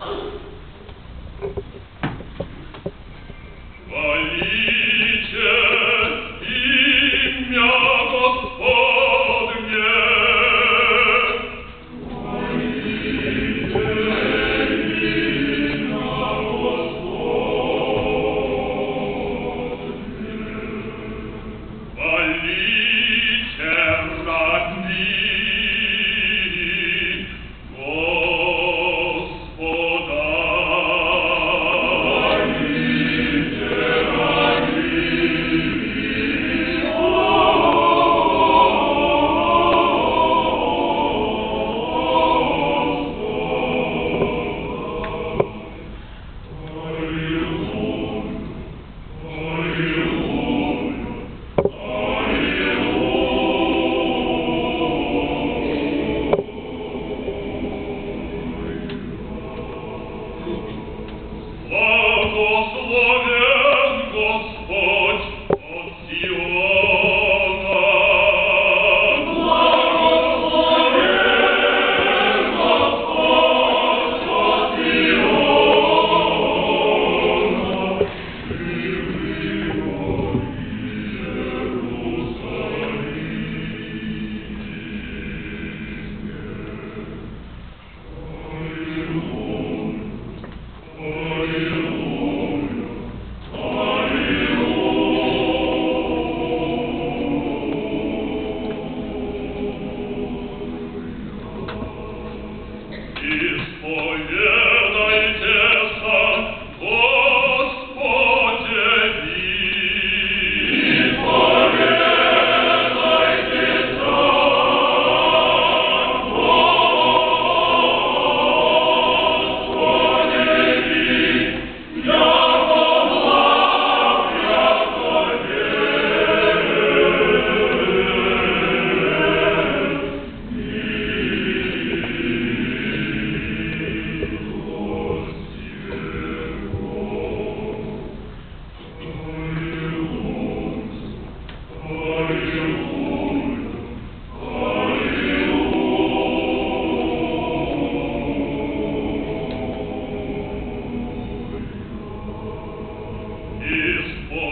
Thank you. Исповедуем is for